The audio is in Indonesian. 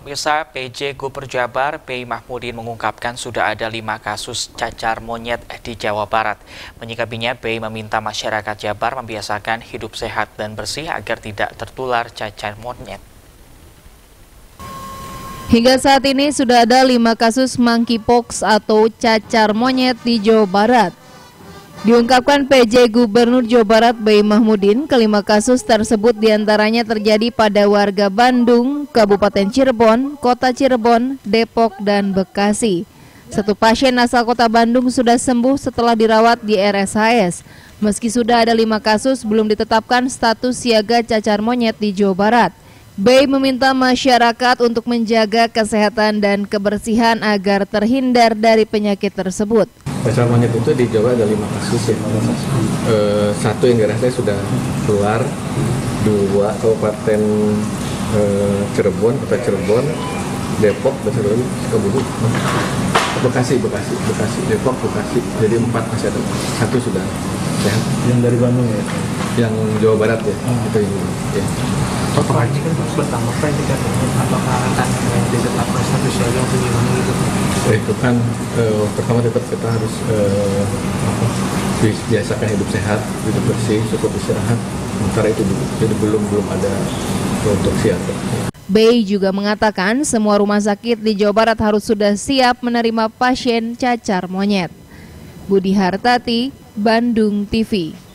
Pemirsa PJ Gubernur Jabar, P. Mahmudin mengungkapkan sudah ada lima kasus cacar monyet di Jawa Barat. Menyikapinya, P. meminta masyarakat Jabar membiasakan hidup sehat dan bersih agar tidak tertular cacar monyet. Hingga saat ini sudah ada lima kasus monkeypox atau cacar monyet di Jawa Barat. Diungkapkan PJ Gubernur Jawa Barat Bayi Mahmudin, kelima kasus tersebut di antaranya terjadi pada warga Bandung, Kabupaten Cirebon, Kota Cirebon, Depok, dan Bekasi. Satu pasien asal kota Bandung sudah sembuh setelah dirawat di RSHS. Meski sudah ada lima kasus, belum ditetapkan status siaga cacar monyet di Jawa Barat. Bay meminta masyarakat untuk menjaga kesehatan dan kebersihan agar terhindar dari penyakit tersebut. Cacar monyet itu di Jawa ada lima kasus ya. E, satu yang daerah saya sudah keluar, dua kabupaten e, Cirebon, kota Cirebon, Depok, besar lagi, Sukabumi, Bekasi, Bekasi, Bekasi, Depok, Bekasi. Jadi empat masih ada, satu sudah sehat. Yang dari Bandung ya? Yang Jawa Barat ya, Hmm. itu yang ya. Apakah ini kan Pak ini kan apakah akan eh, ditetapkan status siaga atau gimana Eh, itu kan eh, pertama tetap kita harus eh, apa, biasakan hidup sehat, hidup bersih, cukup istirahat. Sementara itu jadi belum belum ada untuk siaga. Bay juga mengatakan semua rumah sakit di Jawa Barat harus sudah siap menerima pasien cacar monyet. Budi Hartati, Bandung TV.